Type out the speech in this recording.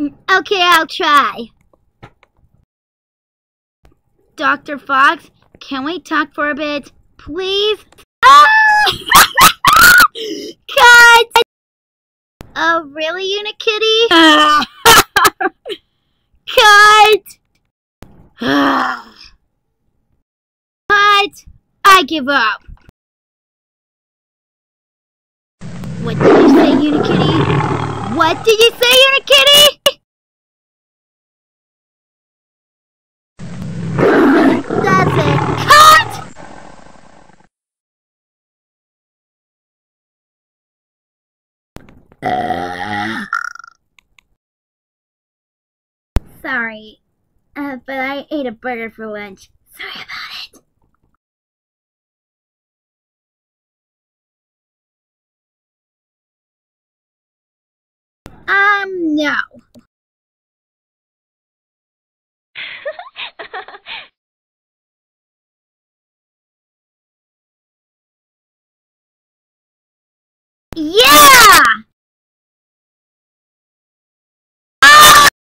Okay, I'll try. Dr. Fox, can we talk for a bit, please? Ah! Cut! Oh, really, Unikitty? Cut! Cut! I give up. What did you say, Unikitty? What did you say, Unikitty? That's it. Cut! Sorry, uh, but I ate a burger for lunch. Sorry about it. Um, no. Yeah!